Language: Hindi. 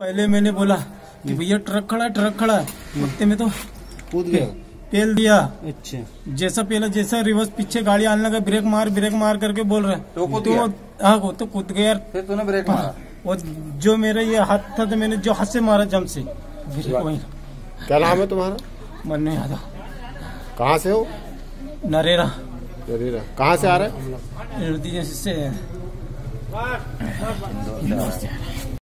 पहले मैंने बोला कि हम्म। भैया ट्रक खड़ा है ट्रक खड़ा है। हम्म। उतने में तो कूद गया। पेल दिया। अच्छा। जैसा पहला जैसा रिवर्स पीछे गाड़ी आने लगा ब्रेक मार ब्रेक मार करके बोल रहा है। तो कूद तो गया? हाँ वो तो कूद गया यार। फिर तूने ब्रेक मारा। हाँ, और जो मेरा ये हाथ था तो मैंने जो हाथ से मारा जम से। क्या नाम है तुम्हारा? मन नहीं आता। कहाँ से हो? नरेरा। नरेरा। कहाँ से आ रहा है? से